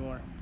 more.